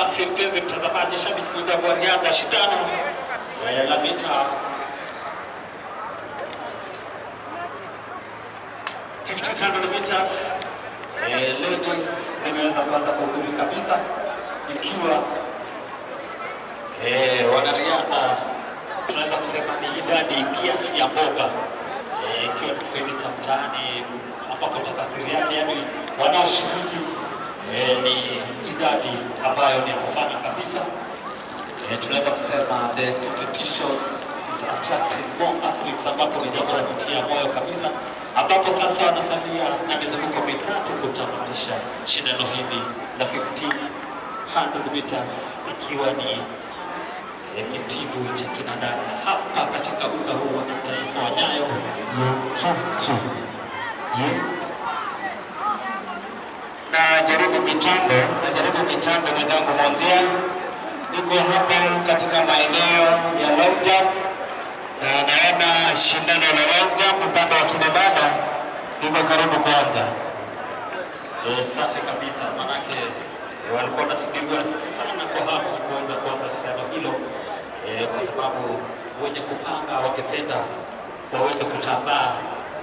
basi mpenzi mtazamaji, shabiki mwenzangu wa riadha, shindano la mita. 1500 meters eh, ladies nimeweza kuanza kwa uzuri kabisa, ikiwa eh, wanariadha tunaweza kusema ni idadi kiasi ya mboga eh, ikiwa ni Kiswahili cha mtaani ambapo tafsiri yake yani wanaoshiriki eh, ni idadi ambayo ni kufana kabisa. E, tunaweza kusema the competition is attracting more athletes, ambapo ni jambo la kutia moyo kabisa, ambapo sasa wanasalia na mizunguko mitatu kutamatisha shindano hili la 1500 meters ikiwa ni eh, kitivu cha kinadada hapa katika uga huu wa kitaifa wa Nyayo na jaribu mitambo na jaribu mitambo mwenzangu Mwanzia, niko hapa katika maeneo ya long jump na naona shindano la long jump upande wa kina dada liko karibu kuanza. E, safi kabisa, manake eh, walikuwa wanasubiriwa sana kwa hamu kuweza kuanza shindano hilo e, kwa sababu wenye kupanga wangependa waweze kutambaa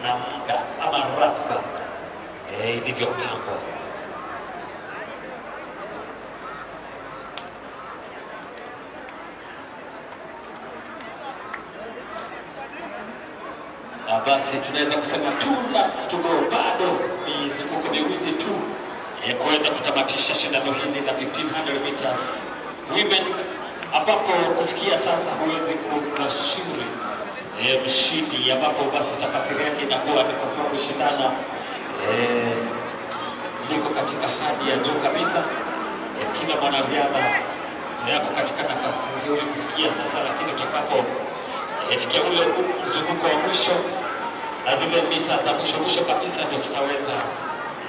na muda ama ratiba eh, ilivyopangwa. Basi tunaweza kusema two laps to go, bado mizunguko miwili tu eh, kuweza kutamatisha shindano hili la 1500 meters women, ambapo kufikia sasa huwezi kumashiri eh, mshindi, ambapo basi tafasiri yake inakuwa ni kwa sababu shindano eh, liko katika hali ya juu kabisa. Eh, kila mwanariadha yako katika nafasi nzuri kufikia sasa, lakini utakapo eh, fikia ule mzunguko wa mwisho na zile mita za mwisho mwisho kabisa ndio tutaweza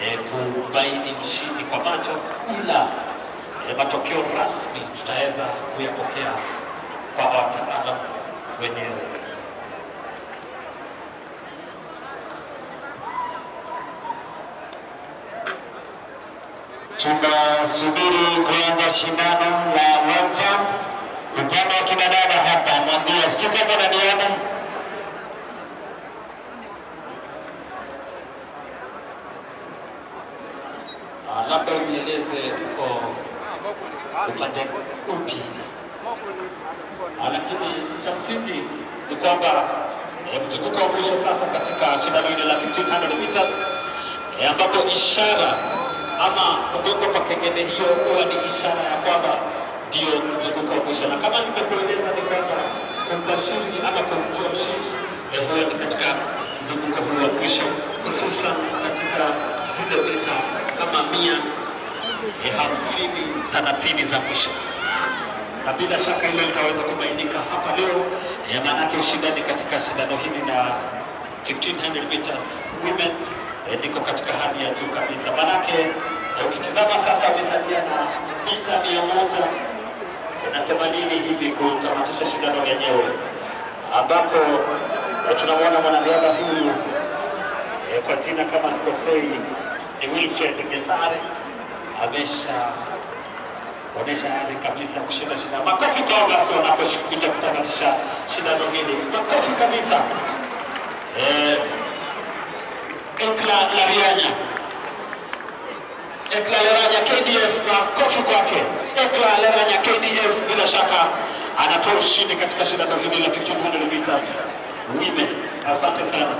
eh, kubaini mshindi kwa macho, ila eh, matokeo rasmi tutaweza kuyapokea kwa wataalamu wenyewe. Tunasubiri kuanza shindano la long jump upande wa kina dada hapa Mwanzia, sijui Ah, labda unieleze uko upande upi? Ah, lakini cha msingi ni kwamba eh, mzunguko wa mwisho sasa katika shindano hili la 1500 meters eh, ambapo ishara ama kugongwa kwa kengele hiyo huwa ni ishara ya kwamba ndio mzunguko wa mwisho, na kama nimekueleza ni kwamba kumbashiri ama kumjua mshindi eh, huwa ni katika mzunguko huu wa mwisho, hususan katika zile mita kama mia ni hamsini thelathini za mwisho. Na bila shaka hilo litaweza kubainika hapa leo. Ya maanake ushindani katika shindano hili la 1500 meters women eh, liko katika hali ya juu kabisa, maanake eh, ukitizama sasa wamesalia na mita mia moja na themanini hivi kutamatisha shindano lenyewe, ambapo tunamwona mwanariadha huyu eh, kwa jina kama sikosei ni Wilfred Gesare amesha onyesha hali kabisa kushinda shindano. Makofi kwa basi wanapokuja kutamatisha shindano hili, makofi kabisa. Eh, Ekla Larianya, Ekla Leranya KDF, makofi kwake. Ekla Leranya KDF bila shaka anatoa ushindi katika shindano hili la 1500 meters women. Asante sana.